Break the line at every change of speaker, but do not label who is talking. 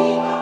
Jehovah.